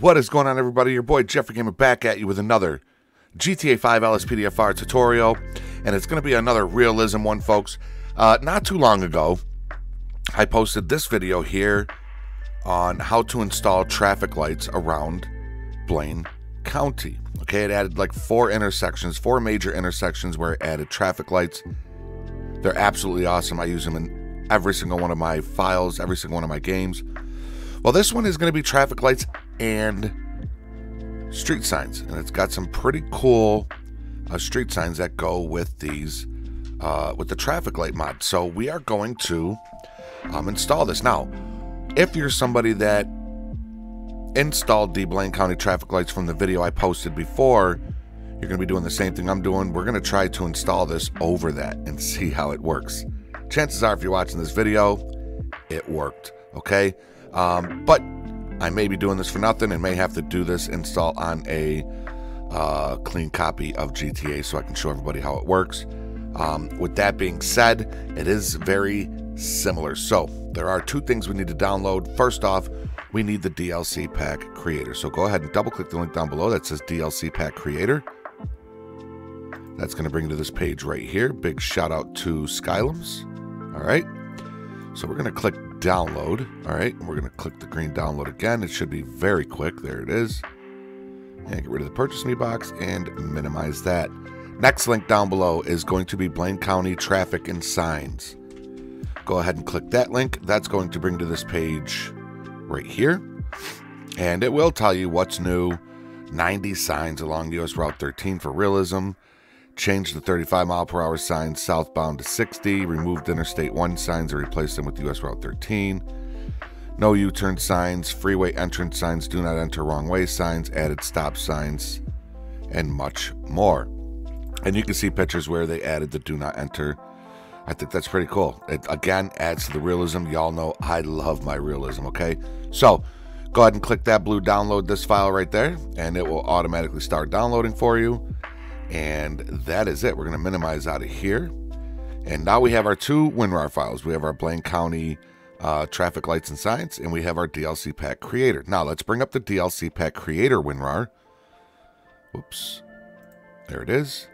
What is going on, everybody? Your boy Geoffrey Gamer back at you with another GTA 5 LSPDFR tutorial, and it's going to be another realism one, folks. Uh, not too long ago, I posted this video here on how to install traffic lights around Blaine County. Okay, it added like four intersections, four major intersections where it added traffic lights. They're absolutely awesome. I use them in every single one of my files, every single one of my games. Well, this one is going to be traffic lights and street signs, and it's got some pretty cool uh, street signs that go with these uh, with the traffic light mod. So we are going to um, install this now. If you're somebody that installed the Blaine County traffic lights from the video I posted before, you're going to be doing the same thing I'm doing. We're going to try to install this over that and see how it works. Chances are, if you're watching this video, it worked. Okay. Um, but I may be doing this for nothing and may have to do this install on a uh, clean copy of GTA so I can show everybody how it works. Um, with that being said, it is very similar. So there are two things we need to download. First off, we need the DLC pack creator. So go ahead and double click the link down below that says DLC pack creator. That's going to bring you to this page right here. Big shout out to Skylumz. All right. So we're going to click download. All right. And we're going to click the green download again. It should be very quick. There it is. And get rid of the purchase me box and minimize that. Next link down below is going to be Blaine County Traffic and Signs. Go ahead and click that link. That's going to bring to this page right here. And it will tell you what's new. 90 signs along US Route 13 for realism. Change the 35 mile per hour signs southbound to 60. Removed Interstate 1 signs and replaced them with US Route 13. No U turn signs, freeway entrance signs, do not enter wrong way signs, added stop signs, and much more. And you can see pictures where they added the do not enter. I think that's pretty cool. It again adds to the realism. Y'all know I love my realism, okay? So go ahead and click that blue download this file right there, and it will automatically start downloading for you. And that is it. We're going to minimize out of here. And now we have our two WinRAR files. We have our Blaine County uh, traffic lights and signs, and we have our DLC pack creator. Now let's bring up the DLC pack creator WinRAR. Whoops. There it is.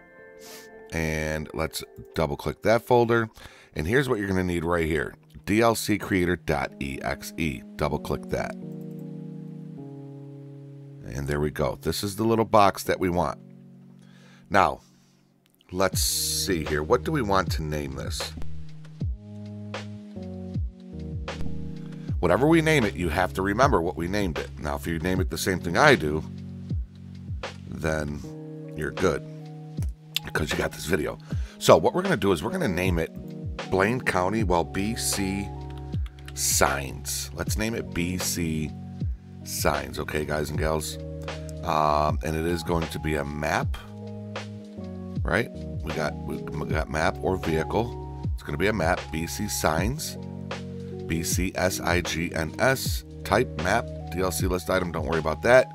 And let's double click that folder. And here's what you're going to need right here. dlccreator.exe. Double click that. And there we go. This is the little box that we want. Now, let's see here. What do we want to name this? Whatever we name it, you have to remember what we named it. Now, if you name it the same thing I do, then you're good because you got this video. So what we're going to do is we're going to name it Blaine County, well, BC Signs. Let's name it BC Signs, okay, guys and gals? Um, and it is going to be a map, right? We got we got map or vehicle. It's going to be a map, BC Signs, BC S I G N S. Type map, DLC list item. Don't worry about that.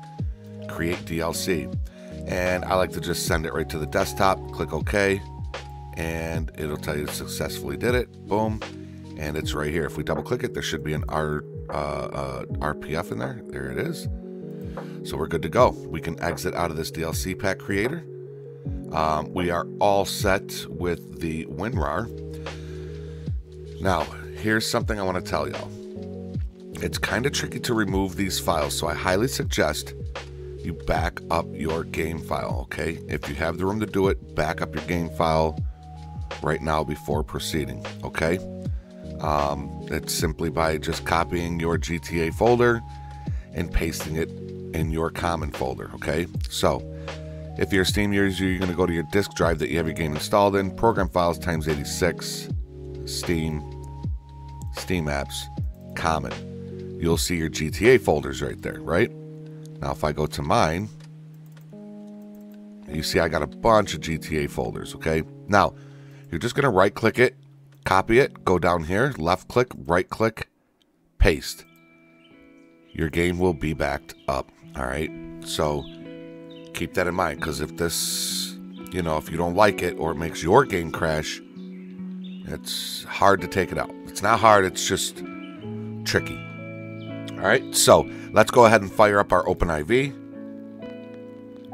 Create DLC and I like to just send it right to the desktop. Click OK, and it'll tell you successfully did it. Boom, and it's right here. If we double click it, there should be an R uh, uh, RPF in there. There it is. So we're good to go. We can exit out of this DLC pack creator. Um, we are all set with the WinRAR. Now, here's something I want to tell y'all. It's kind of tricky to remove these files, so I highly suggest you back up your game file, okay? If you have the room to do it, back up your game file right now before proceeding, okay? Um, it's simply by just copying your GTA folder and pasting it in your common folder, okay? So, if you're a Steam user, you're going to go to your disk drive that you have your game installed in, program files times 86, Steam, Steam apps, common. You'll see your GTA folders right there, right? Now, if I go to mine, you see I got a bunch of GTA folders, okay? Now, you're just going to right click it, copy it, go down here, left click, right click, paste. Your game will be backed up, all right? So keep that in mind because if this, you know, if you don't like it or it makes your game crash, it's hard to take it out. It's not hard, it's just tricky. All right, so let's go ahead and fire up our OpenIV.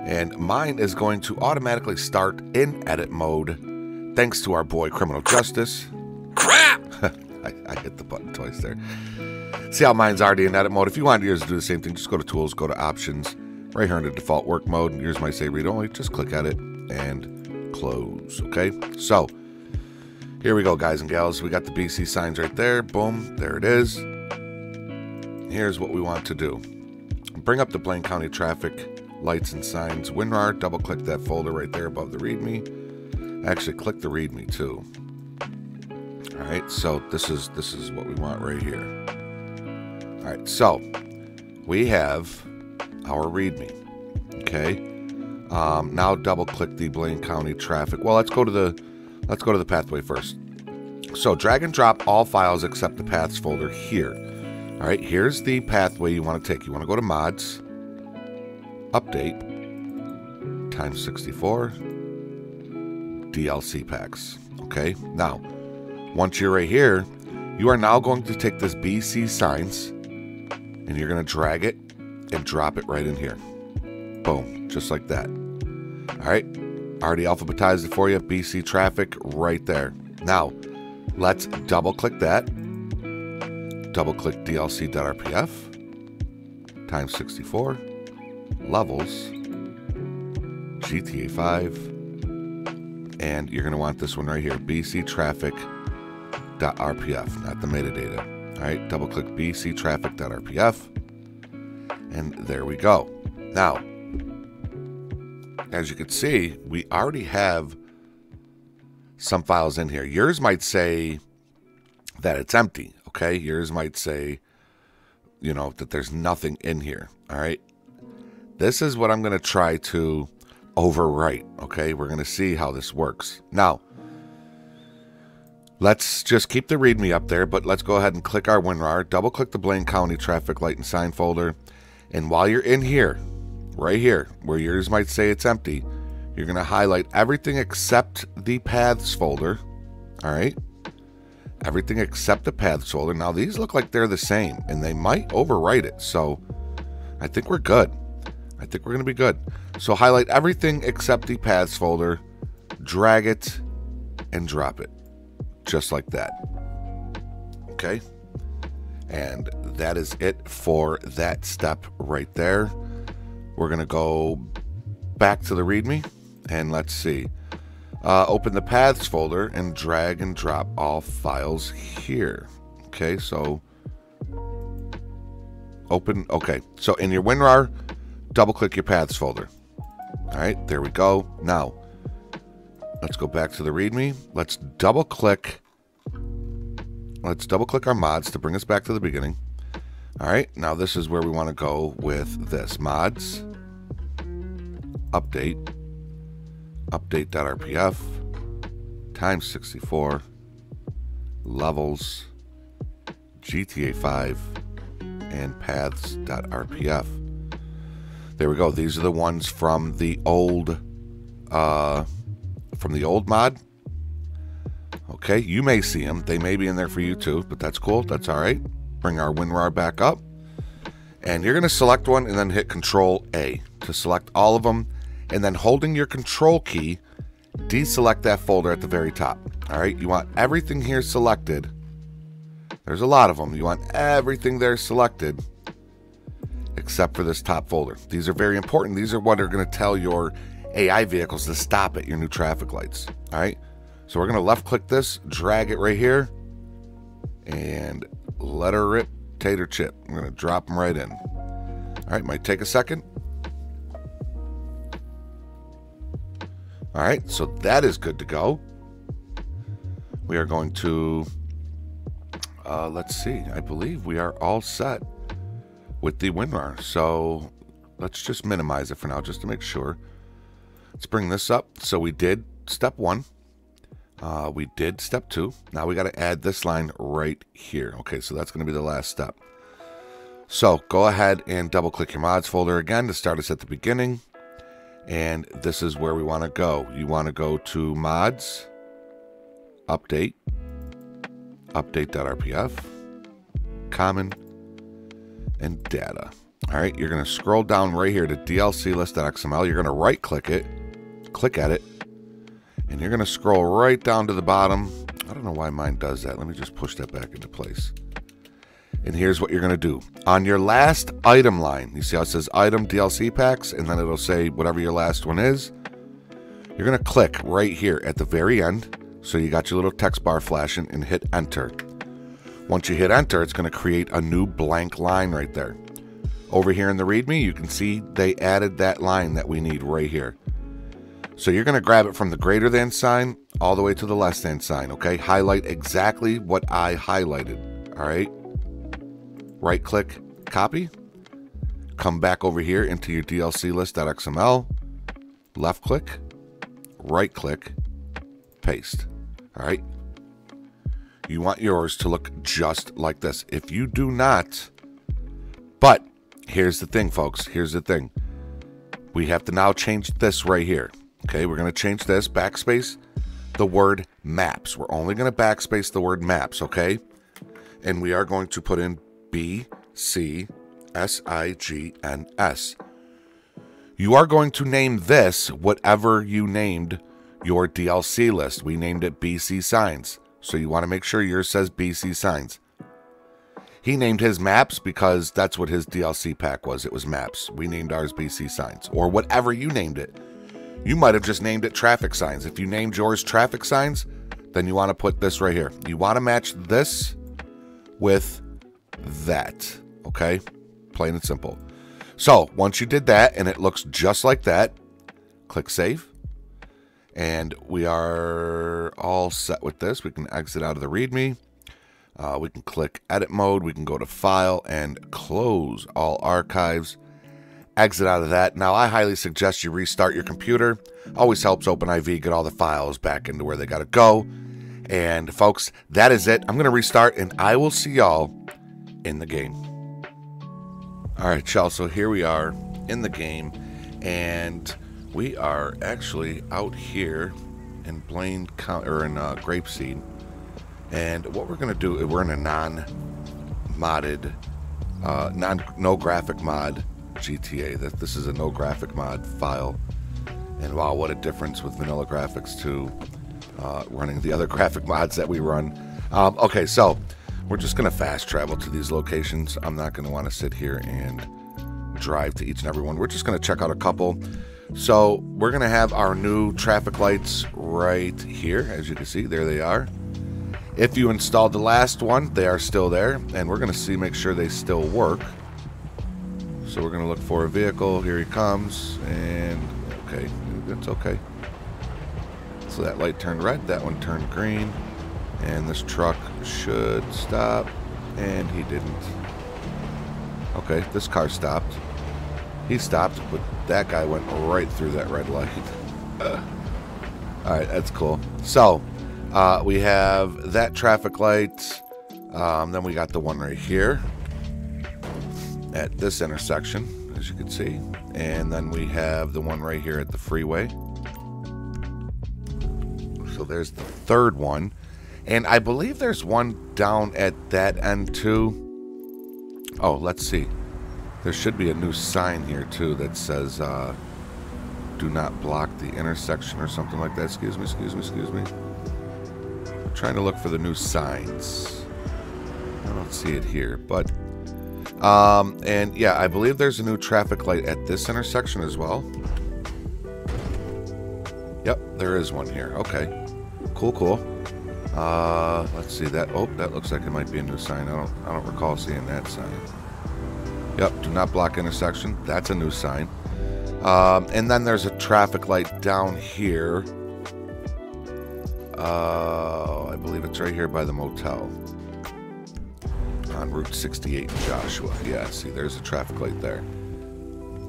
And mine is going to automatically start in edit mode thanks to our boy Criminal Justice. Crap! I, I, hit the button twice there. See how mine's already in edit mode. If you want yours to do the same thing, just go to Tools, go to Options, right here in the default work mode. here's my say read only. Just click at it and close. Okay, so here we go, guys and gals. We got the BC signs right there. Boom, there it is. Here's what we want to do. Bring up the Blaine County traffic lights and signs. WinRAR, double click that folder right there above the README. Actually, click the README too. All right, so this is this is what we want right here. All right, so we have our README. Okay. Um, now double click the Blaine County traffic. Well, let's go to the let's go to the pathway first. So drag and drop all files except the paths folder here. All right, here's the pathway you want to take. You want to go to mods, update, times 64, DLC packs. Okay, now once you're right here, you are now going to take this BC signs and you're going to drag it and drop it right in here. Boom, just like that. All right, already alphabetized it for you. BC traffic right there. Now, let's double click that. Double click DLC.rpf times 64 levels GTA 5 and you're to want this one right here BC traffic.rpf not the metadata all right double click BC traffic.rpf and there we go now as you can see, we already have some files in here. Yours might say that it's empty, okay? Yours might say, you know, that there's nothing in here, all right? This is what I'm going to try to overwrite, okay? We're going to see how this works. Now, let's just keep the README up there, but let's go ahead and click our WinRAR, double click the Blaine County traffic light and sign folder, and while you're in here, right here, where yours might say it's empty, you're going to highlight everything except the paths folder. All right. Everything except the paths folder. Now, these look like they're the same, and they might overwrite it. So I think we're good. I think we're going to be good. So highlight everything except the paths folder, drag it, and drop it. Just like that. Okay. And that is it for that step right there. We're going to go back to the README and let's see. Uh, open the paths folder and drag and drop all files here. Okay, so open. Okay, so in your WinRAR, double click your paths folder. All right, there we go. Now, let's go back to the README. Let's double click. Let's double click our mods to bring us back to the beginning. All right, now this is where we want to go with this mods update, update.rpf, times 64, levels, GTA 5, and paths.rpf. There we go. These are the ones from the old, uh, from the old mod. Okay, you may see them. They may be in there for you too, but that's cool. That's all right. Bring our WinRAR back up. And you're going to select one and then hit Control A to select all of them and then holding your control key, deselect that folder at the very top. All right, you want everything here selected. There's a lot of them. You want everything there selected except for this top folder. These are very important. These are what are going to tell your AI vehicles to stop at your new traffic lights. All right, so we're going to left click this, drag it right here, and let her rip tater chip. I'm going to drop them right in. All right, might take a second. All right, so that is good to go. We are going to, uh, let's see, I believe we are all set with the WinRAR. So let's just minimize it for now just to make sure. Let's bring this up. So we did step one. Uh, we did step two. Now we got to add this line right here. Okay, so that's going to be the last step. So go ahead and double click your mods folder again to start us at the beginning. And this is where we want to go. You want to go to mods, update, update.rpf, common, and data. All right, you're going to scroll down right here to DLC list.xml. You're going to right click it, click at it, and you're going to scroll right down to the bottom. I don't know why mine does that. Let me just push that back into place. And here's what you're going to do. On your last item line, you see how it says item DLC packs, and then it'll say whatever your last one is. You're going to click right here at the very end. So you got your little text bar flashing and hit enter. Once you hit enter, it's going to create a new blank line right there. Over here in the README, you can see they added that line that we need right here. So you're going to grab it from the greater than sign all the way to the less than sign, okay? Highlight exactly what I highlighted, all right? Right click, copy. Come back over here into your DLC list.xml. Left click, right click, paste, all right? You want yours to look just like this. If you do not, but here's the thing, folks. Here's the thing. We have to now change this right here. Okay, we're going to change this backspace the word maps. We're only going to backspace the word maps, okay? And we are going to put in B C S I G N S. You are going to name this whatever you named your DLC list. We named it BC Signs. So you want to make sure yours says BC Signs. He named his maps because that's what his DLC pack was. It was maps. We named ours BC Signs or whatever you named it. You might have just named it traffic signs. If you named yours traffic signs, then you want to put this right here. You want to match this with that. Okay? Plain and simple. So once you did that and it looks just like that, click save. And we are all set with this. We can exit out of the README. Uh, we can click edit mode. We can go to file and close all archives exit out of that. Now, I highly suggest you restart your computer. Always helps OpenIV get all the files back into where they got to go. And folks, that is it. I'm going to restart and I will see y'all in the game. All right, y'all. So here we are in the game and we are actually out here in Blaine County or in uh, Grapeseed. And what we're going to do, we're in a non modded, uh, non no graphic mod GTA. That this is a no graphic mod file, and wow, what a difference with vanilla graphics to uh, running the other graphic mods that we run. Um, okay, so we're just gonna fast travel to these locations. I'm not gonna want to sit here and drive to each and every one. We're just gonna check out a couple. So we're gonna have our new traffic lights right here, as you can see. There they are. If you installed the last one, they are still there, and we're gonna see make sure they still work. So we're going to look for a vehicle. Here he comes. And, okay, that's okay. So that light turned red. That one turned green. And this truck should stop. And he didn't. Okay, this car stopped. He stopped, but that guy went right through that red light. Uh, Alright, that's cool. So, uh, we have that traffic light. Um, then we got the one right here at this intersection, as you can see. And then we have the one right here at the freeway. So there's the third one. And I believe there's one down at that end too. Oh, let's see. There should be a new sign here too that says uh, do not block the intersection or something like that. Excuse me, excuse me, excuse me. I'm trying to look for the new signs. I don't see it here, but um, and yeah, I believe there's a new traffic light at this intersection as well. Yep, there is one here. Okay. Cool, cool. Uh, let's see that. Oh, that looks like it might be a new sign. I don't, I don't recall seeing that sign. Yep, do not block intersection. That's a new sign. Um, and then there's a traffic light down here. Uh, I believe it's right here by the motel on Route 68 in Joshua. Yeah, see, there's a traffic light there.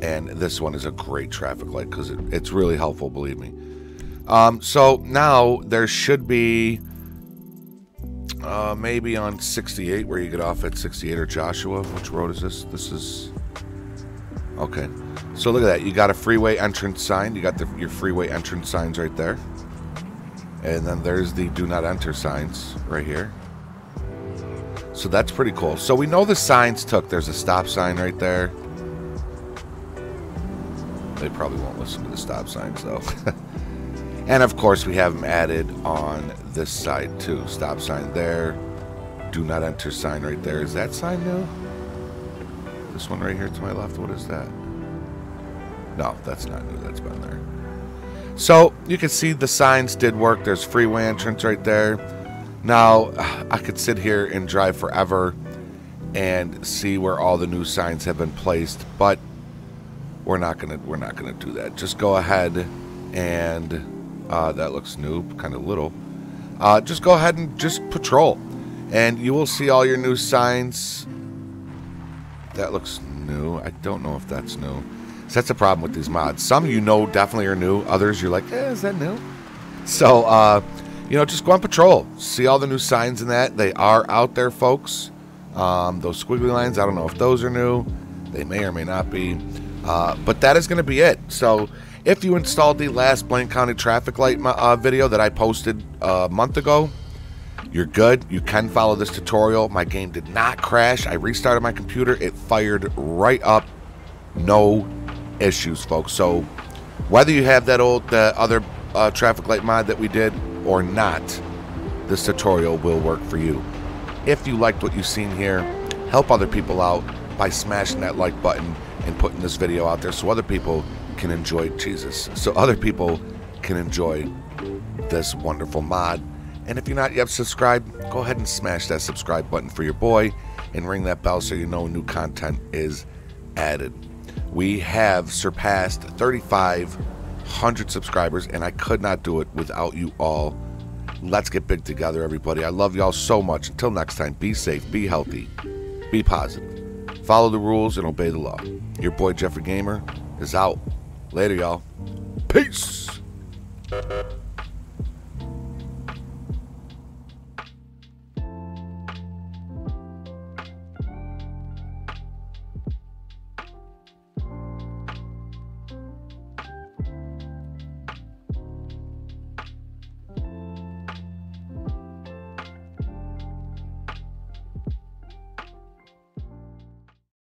And this one is a great traffic light because it, it's really helpful, believe me. Um, so now there should be uh, maybe on 68 where you get off at 68 or Joshua. Which road is this? This is. Okay. So look at that. You got a freeway entrance sign. You got the, your freeway entrance signs right there. And then there's the do not enter signs right here. So that's pretty cool. So we know the signs took. There's a stop sign right there. They probably won't listen to the stop signs though. and of course we have them added on this side too. Stop sign there. Do not enter sign right there. Is that sign new? This one right here to my left, what is that? No, that's not new. That's been there. So you can see the signs did work. There's freeway entrance right there. Now, I could sit here and drive forever and see where all the new signs have been placed, but we're not gonna we're not gonna do that. Just go ahead and uh, that looks new, kind of little. Uh, just go ahead and just patrol, and you will see all your new signs. That looks new. I don't know if that's new. So that's the problem with these mods. Some you know definitely are new. Others you're like, eh, is that new? So, uh, you know, just go on patrol. See all the new signs in that. They are out there, folks. Um, those squiggly lines, I don't know if those are new. They may or may not be. Uh, but that is going to be it. So, if you installed the last Blaine County traffic light uh, video that I posted a month ago, you're good. You can follow this tutorial. My game did not crash. I restarted my computer. It fired right up. No issues, folks. So whether you have that old the other uh, traffic light mod that we did or not, this tutorial will work for you. If you liked what you've seen here, help other people out by smashing that like button and putting this video out there so other people can enjoy Jesus. So other people can enjoy this wonderful mod. And if you're not yet subscribed, go ahead and smash that subscribe button for your boy and ring that bell so you know new content is added we have surpassed 3,500 subscribers, and I could not do it without you all. Let's get big together, everybody. I love y'all so much. Until next time, be safe, be healthy, be positive, follow the rules, and obey the law. Your boy Geoffrey Gamer is out. Later, y'all. Peace.